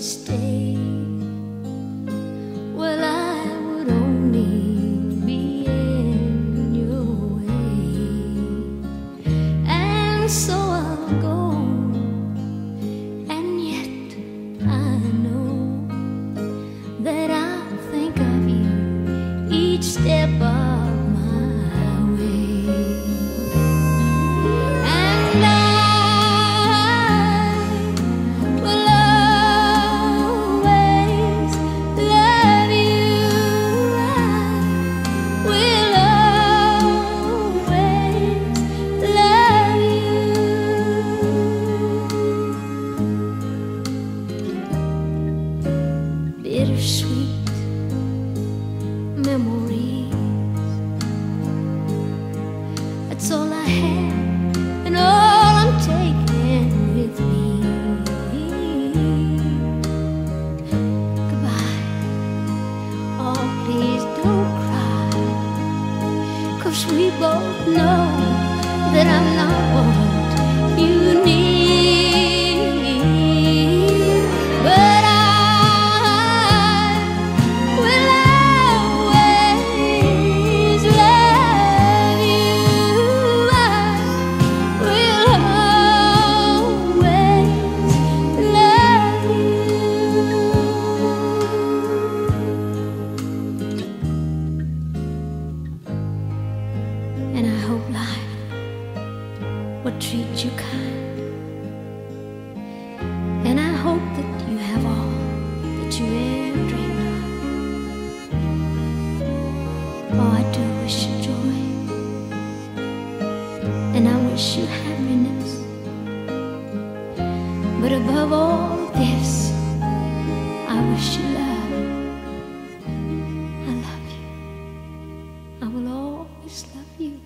stay. bittersweet memories. That's all I have, and all I'm taking with me. Goodbye. Oh, please don't cry. Cause we both know that I'm not what you need. hope life will treat you kind. And I hope that you have all that you ever dreamed of. Oh, I do wish you joy. And I wish you happiness. But above all this, I wish you love. I love you. I will always love you.